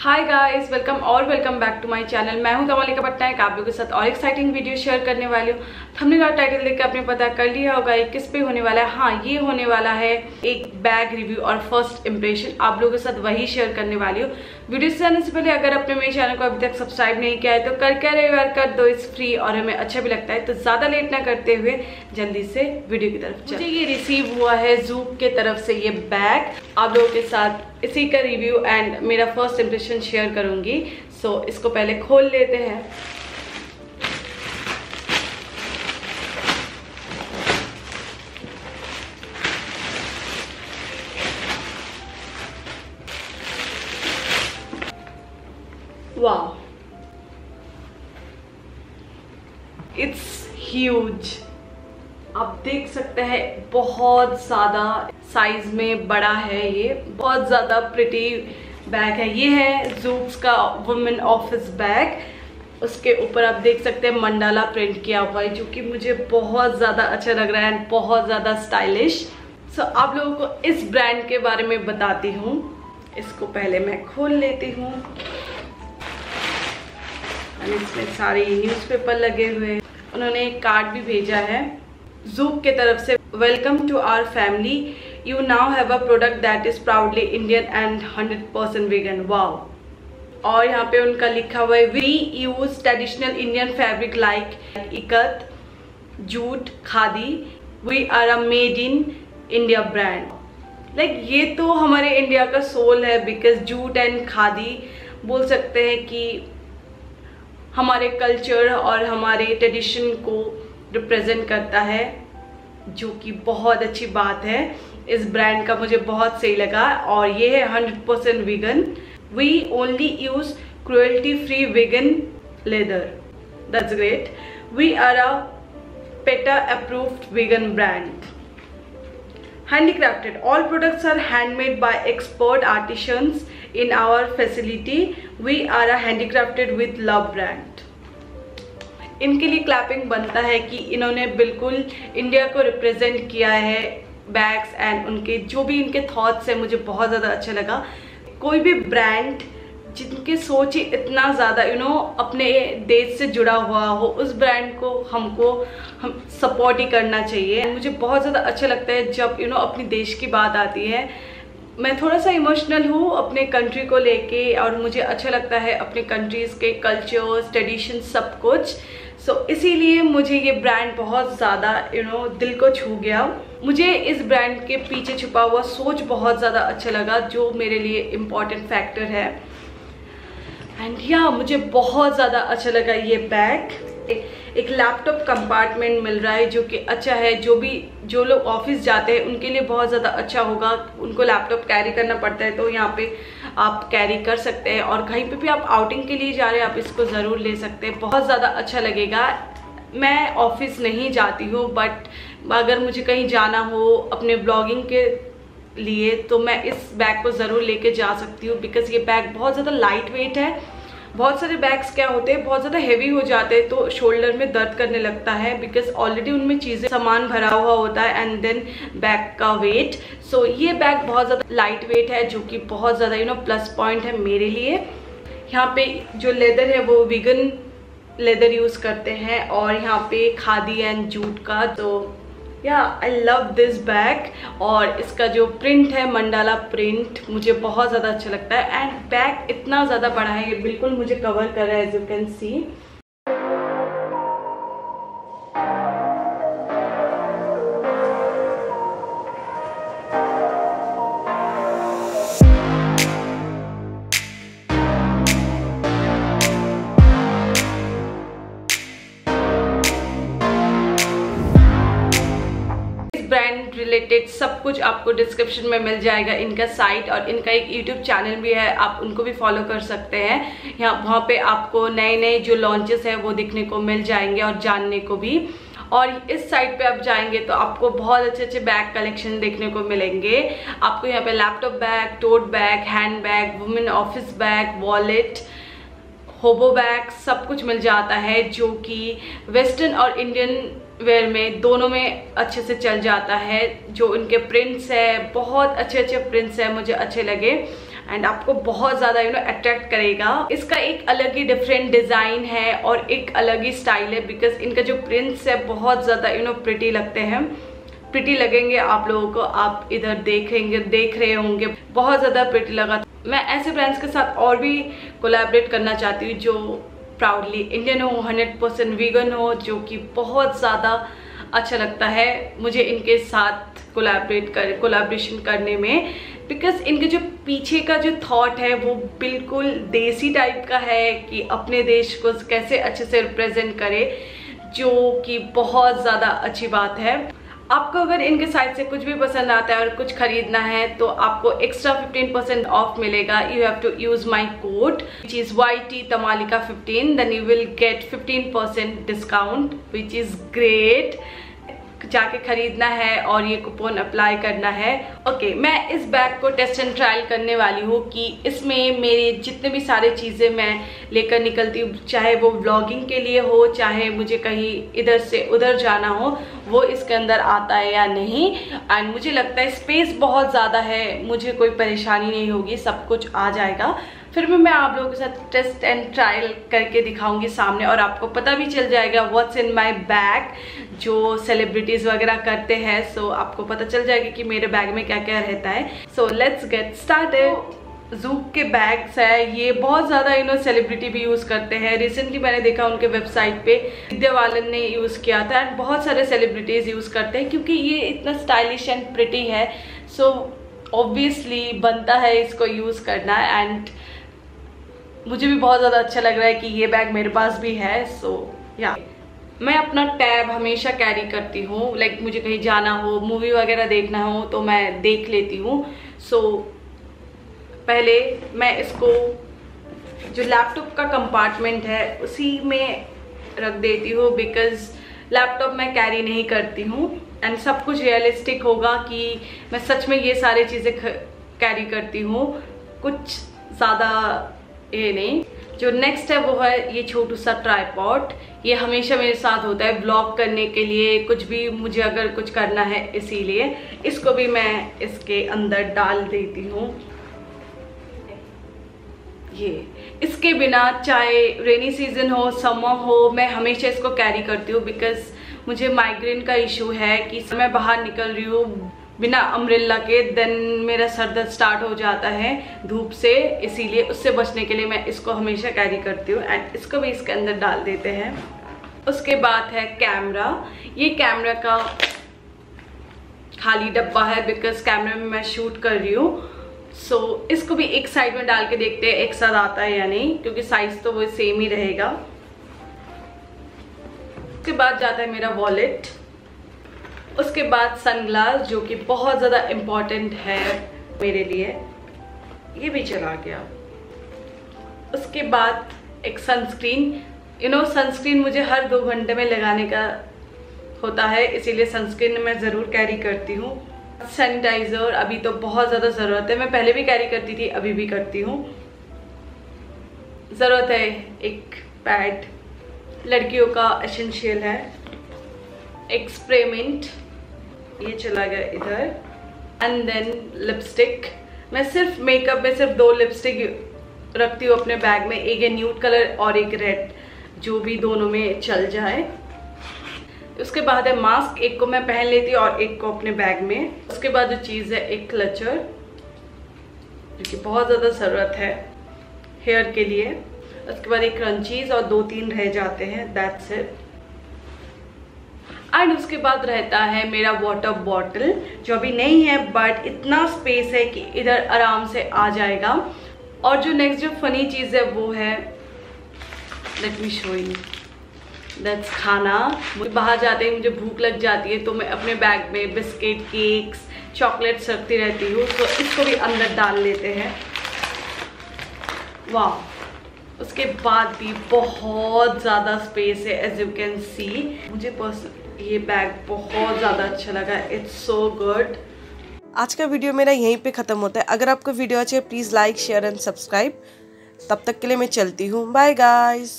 हाय guys welcome और welcome back to my channel मैं हूँ कमलिका पटनायक आप लोगों के साथ और एक्साइटिंग वीडियो शेयर करने वाली हूँ। हमने का टाइटल देख के आपने पता कर लिया होगा ये किस पे होने वाला है। हाँ ये होने वाला है एक बैग रिव्यू और फ़र्स्ट इंप्रेशन आप लोगों के साथ वही शेयर करने वाली हूँ। वीडियो से जाने से पहले अगर आपने मेरे चैनल को अभी तक सब्सक्राइब नहीं किया है तो कर कर यार? कर दो इस फ्री और हमें अच्छा भी लगता है। तो ज़्यादा लेट ना करते हुए जल्दी से वीडियो की तरफ़ मुझे ये रिसीव हुआ है जूक के तरफ़ से ये बैग आप लोगों के साथ इसी का रिव्यू एंड मेरा फ़र्स्ट इम्प्रेशन शेयर करूँगी। सो so, इसको पहले खोल लेते हैं। वाह इट्स ह्यूज देख सकते हैं, बहुत ज़्यादा साइज़ में बड़ा है ये, बहुत ज़्यादा प्रिटी बैग है। ये है जूक्स का वुमेन ऑफ़िस बैग उसके ऊपर आप देख सकते हैं मंडाला प्रिंट किया हुआ है, जो कि मुझे बहुत ज़्यादा अच्छा लग रहा है एंड बहुत ज़्यादा स्टाइलिश सो आप लोगों को इस ब्रांड के बारे में बताती हूँ। इसको पहले मैं खोल लेती हूँ। इसमें सारे न्यूज़पेपर लगे हुए उन्होंने एक कार्ड भी भेजा है। जूक के तरफ़ से welcome to our family you now have a product that is proudly Indian and hundred percent vegan wow और यहाँ पे उनका लिखा हुआ है we use traditional Indian fabric like ikat, jute, khadi. We are a made in India brand like ये तो हमारे इंडिया का सोल है बिकॉज़ जूट एंड खादी बोल सकते हैं कि हमारे कल्चर और हमारे ट्रेडिशन को रिप्रेजेंट करता है जो कि बहुत अच्छी बात है इस ब्रांड का मुझे बहुत सही लगा और ये है hundred percent vegan we only use cruelty free vegan leather that's great we are a PETA approved vegan brand handicrafted all products are handmade by expert artisans in our facility we are a handicrafted with love brand इनके लिए clapping बनता है कि इन्होंने बिल्कुल India को represent किया है बैग्स एंड उनके जो भी इनके थॉट्स हैं, मुझे बहुत ज़्यादा अच्छा लगा। कोई भी ब्रांड जिनके सोच ही इतना ज़्यादा यू नो अपने देश से जुड़ा हुआ हो, उस ब्रांड को हमको, हम सपोर्ट ही करना चाहिए। मुझे बहुत ज़्यादा अच्छा लगता है जब यू नो अपनी देश की बात आती है। मैं थोड़ा सा इमोशनल हूँ अपने कंट्री को लेके और मुझे अच्छा लगता है अपने कंट्रीज़ के कल्चर्स ट्रेडिशन सब कुछ। सो so, इसीलिए मुझे ये ब्रांड बहुत ज़्यादा यू नो दिल को छू गया। मुझे इस ब्रांड के पीछे छुपा हुआ सोच बहुत ज़्यादा अच्छा लगा जो मेरे लिए इंपॉर्टेंट फैक्टर है। एंड या yeah, मुझे बहुत ज़्यादा अच्छा लगा ये बैग एक लैपटॉप कंपार्टमेंट मिल रहा है जो कि अच्छा है। जो भी जो लोग ऑफ़िस जाते हैं उनके लिए बहुत ज़्यादा अच्छा होगा। उनको लैपटॉप कैरी करना पड़ता है तो यहाँ पे आप कैरी कर सकते हैं और कहीं पे भी आप आउटिंग के लिए जा रहे हैं, आप इसको ज़रूर ले सकते हैं। बहुत ज़्यादा अच्छा लगेगा। मैं ऑफ़िस नहीं जाती हूँ बट अगर मुझे कहीं जाना हो अपने ब्लॉगिंग के लिए तो मैं इस बैग को ज़रूर लेके जा सकती हूँ बिकॉज़ ये बैग बहुत ज़्यादा लाइट वेट है। बहुत सारे बैग्स क्या होते हैं बहुत ज़्यादा हैवी हो जाते हैं तो शोल्डर में दर्द करने लगता है बिकॉज़ ऑलरेडी उनमें चीज़ें सामान भरा हुआ होता है एंड देन बैग का वेट सो so, ये बैग बहुत ज़्यादा लाइट वेट है जो कि बहुत ज़्यादा यू नो प्लस पॉइंट है मेरे लिए. यहाँ पे जो लेदर है वो विगन लेदर यूज़ करते हैं और यहाँ पे खादी एंड जूट का तो या आई लव दिस बैग और इसका जो प्रिंट है मंडाला प्रिंट मुझे बहुत ज़्यादा अच्छा लगता है. एंड बैग इतना ज़्यादा बड़ा है, ये बिल्कुल मुझे कवर कर रहा है as you can see related सब कुछ आपको डिस्क्रिप्शन में मिल जाएगा। इनका साइट और इनका एक यूट्यूब चैनल भी है, आप उनको भी फॉलो कर सकते हैं। यहाँ, वहाँ पे आपको नए नए जो लॉन्चेस हैं, वो दिखने को मिल जाएँगे और जानने को भी। और इस साइट पे आप जाएँगे तो आपको बहुत अच्छे अच्छे बैग कलेक्शन देखने को मिलेंगे। आपको यहाँ पे laptop bag tote bag hand bag women office bag wallet hobo bag सब कुछ मिल जाता है, जो कि वेस्टर्न और इंडियन वेयर में, दोनों में अच्छे से चल जाता है। जो इनके प्रिंट्स है, बहुत अच्छे अच्छे प्रिंट्स है, मुझे अच्छे लगे। एंड आपको बहुत ज़्यादा यू नो अट्रैक्ट करेगा। इसका एक अलग ही डिफरेंट डिज़ाइन है और एक अलग ही स्टाइल है बिकॉज़ इनका जो प्रिंट्स है, बहुत ज़्यादा यू नो प्रिटी लगते हैं। प्रिटी लगेंगे आप लोगों को, आप इधर देखेंगे, देख रहे होंगे। बहुत ज़्यादा प्रिटी लगा। मैं ऐसे ब्रांड्स के साथ और भी कोलैबोरेट करना चाहती हूँ जो प्राउडली इंडियन हो हंड्रेड परसेंट वीगन हो, जो कि बहुत ज़्यादा अच्छा लगता है मुझे इनके साथ कोलैबोरेट कर कोलैबोरेशन करने में। बिकॉज़ इनके जो पीछे का जो थॉट है, वो बिल्कुल देसी टाइप का है कि अपने देश को कैसे अच्छे से रिप्रेजेंट करे, जो कि बहुत ज़्यादा अच्छी बात है। आपको अगर इनके साइड से कुछ भी पसंद आता है और कुछ खरीदना है तो आपको एक्स्ट्रा 15 परसेंट ऑफ़ मिलेगा। You have to use my code which is Y T Tamalika 15 then you will get 15 percent discount which is great जाके खरीदना है और ये कूपन अप्लाई करना है। ओके okay, मैं इस बैग को टेस्ट एंड ट्रायल करने वाली हूँ कि इसमें मेरे जितने भी सारे चीज़ें मैं लेकर निकलती हूँ चाहे वो ब्लॉगिंग के लिए हो चाहे मुझे कहीं इधर से उधर जाना हो वो इसके अंदर आता है या नहीं। एंड मुझे लगता है स्पेस बहुत ज़्यादा है मुझे कोई परेशानी नहीं होगी सब कुछ आ जाएगा। फिर भी मैं आप लोगों के साथ टेस्ट एंड ट्रायल करके दिखाऊँगी सामने और आपको पता भी चल जाएगा व्हाट्स इन माय बैग जो सेलिब्रिटीज़ वगैरह करते हैं सो so, आपको पता चल जाएगा कि मेरे बैग में क्या क्या रहता है। So let's get started Zouk के बैग्स है ये बहुत ज़्यादा यू नो सेलिब्रिटी भी यूज़ करते हैं। रिसेंटली मैंने देखा उनके वेबसाइट पे विद्यावालन ने यूज़ किया था एंड बहुत सारे सेलिब्रिटीज़ यूज़ करते हैं क्योंकि ये इतना स्टाइलिश एंड प्रिटी है। सो so, ऑब्वियसली बनता है इसको यूज़ करना एंड मुझे भी बहुत ज़्यादा अच्छा लग रहा है कि ये बैग मेरे पास भी है सो या मैं अपना टैब हमेशा कैरी करती हूँ लाइक like, मुझे कहीं जाना हो मूवी वगैरह देखना हो तो मैं देख लेती हूँ. सो so, पहले मैं इसको जो लैपटॉप का कंपार्टमेंट है उसी में रख देती हूँ बिकॉज़ लैपटॉप मैं कैरी नहीं करती हूँ. एंड सब कुछ रियलिस्टिक होगा कि मैं सच में ये सारी चीज़ें कैरी करती हूँ. कुछ ज़्यादा ये नहीं। जो नेक्स्ट है वो है ये छोटू सा ट्राईपॉट ये हमेशा मेरे साथ होता है ब्लॉग करने के लिए। कुछ भी मुझे अगर कुछ करना है इसीलिए। इसको भी मैं इसके अंदर डाल देती हूँ। ये। इसके बिना चाहे रेनी सीज़न हो समर हो, मैं हमेशा इसको कैरी करती हूँ बिकॉज़ मुझे माइग्रेन का इशू है कि मैं बाहर निकल रही हूँ। बिना अम्ब्रेला के देन मेरा सर दर्द स्टार्ट हो जाता है धूप से इसीलिए उससे बचने के लिए मैं इसको हमेशा कैरी करती हूँ एंड इसको भी इसके अंदर डाल देते हैं। उसके बाद है कैमरा ये कैमरा का खाली डब्बा है बिकॉज़ कैमरे में मैं शूट कर रही हूँ। सो so, इसको भी एक साइड में डाल के देखते हैं एक साथ आता है या नहीं क्योंकि साइज़ तो वो सेम ही रहेगा। उसके बाद जाता है मेरा वॉलेट उसके बाद सनग्लास जो कि बहुत ज़्यादा इंपॉर्टेंट है मेरे लिए, ये भी चला गया। उसके बाद एक सनस्क्रीन यू नो सनस्क्रीन मुझे हर दो घंटे में लगाने का होता है, इसीलिए सनस्क्रीन मैं ज़रूर कैरी करती हूँ। सैनिटाइज़र अभी तो बहुत ज़्यादा ज़रूरत है। मैं पहले भी कैरी करती थी, अभी भी करती हूँ। ज़रूरत है एक पैड लड़कियों का एसेंशियल है। एक्सपेरिमेंट ये चला गया इधर एंड देन लिपस्टिक मैं सिर्फ़ मेकअप में सिर्फ़ दो लिपस्टिक रखती हूँ अपने बैग में, एक है न्यूट कलर और एक रेड जो भी दोनों में चल जाए। उसके बाद है मास्क एक को मैं पहन लेती हूँ और एक को अपने बैग में। उसके बाद जो चीज़ है, एक क्लचर जो कि बहुत ज़्यादा ज़रूरत है हेयर के लिए। उसके बाद एक क्रंचीज और दो तीन रह जाते हैं दैट्स इट एंड उसके बाद रहता है मेरा वाटर बॉटल जो अभी नहीं है बट इतना स्पेस है कि इधर आराम से आ जाएगा। और जो नेक्स्ट जो फनी चीज़ है, वो है let me show you that's खाना। मुझे बाहर जाते ही मुझे भूख लग जाती है तो मैं अपने बैग में बिस्किट केक्स चॉकलेट्स रखती रहती हूँ तो इसको भी अंदर डाल लेते हैं। वाह उसके बाद भी बहुत ज़्यादा स्पेस है एज यू कैन सी मुझे पर्सन ये बैग बहुत ज़्यादा अच्छा लगा। इट्स सो गुड आज का वीडियो मेरा यहीं पे ख़त्म होता है। अगर आपको वीडियो अच्छे please like share and subscribe तब तक के लिए मैं चलती हूँ। Bye guys